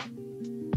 Só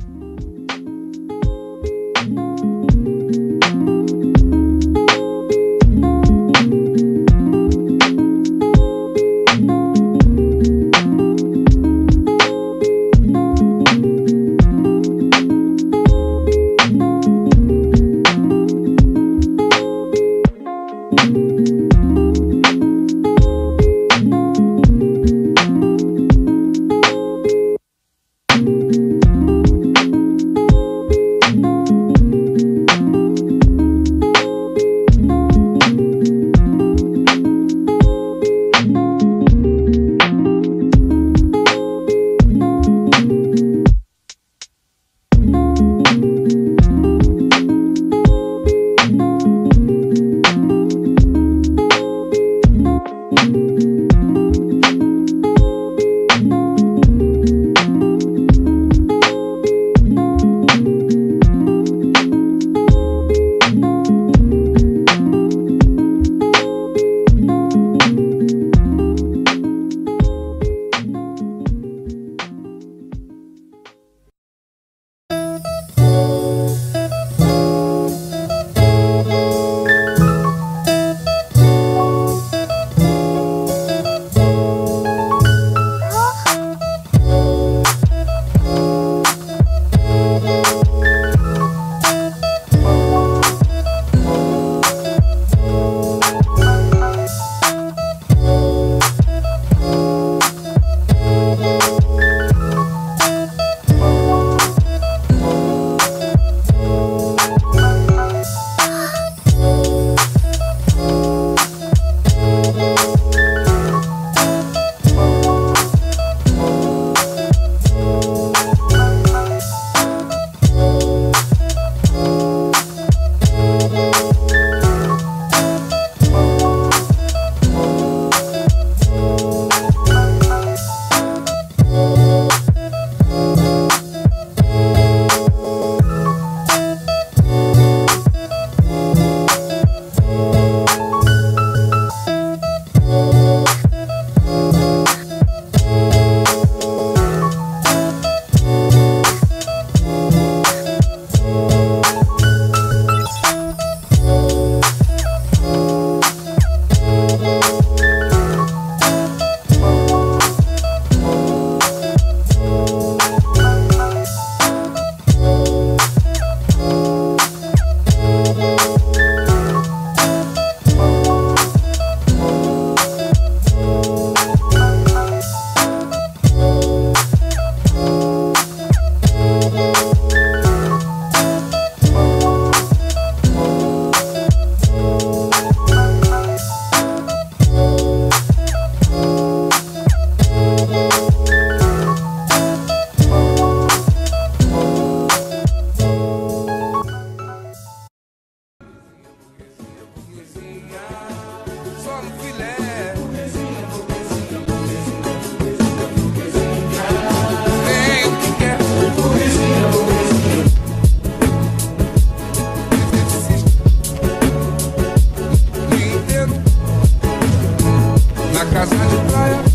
Try to fly.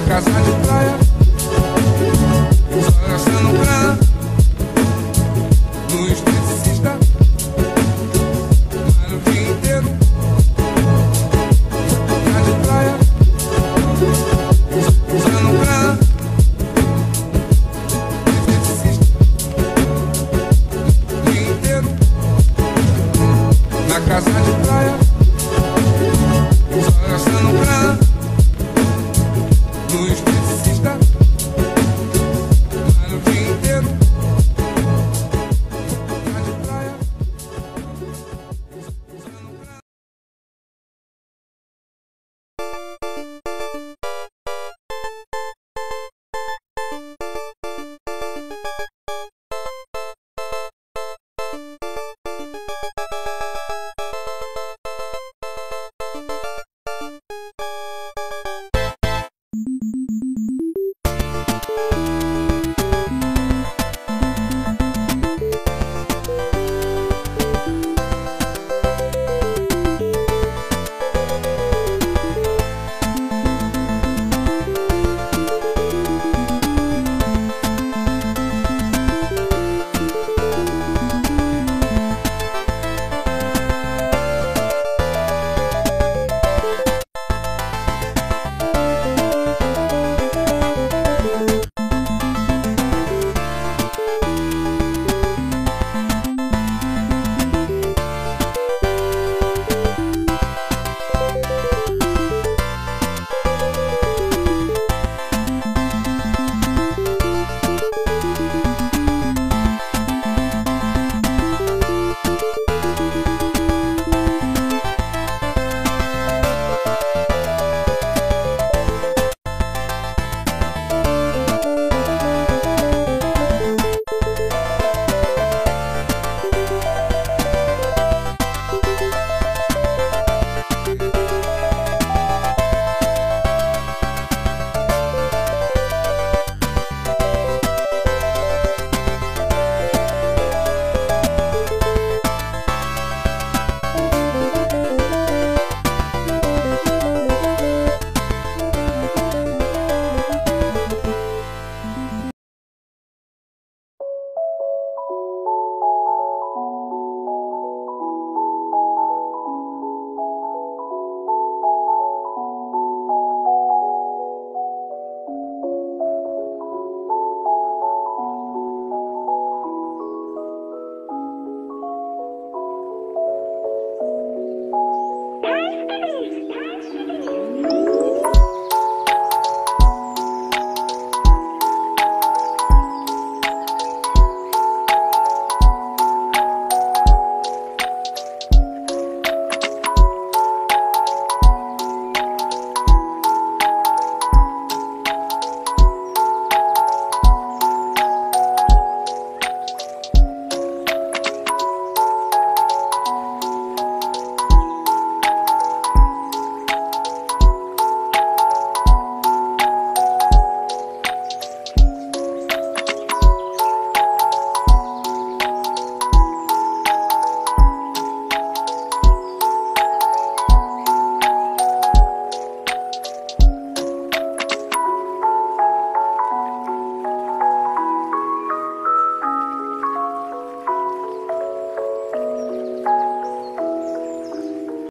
casa de praia.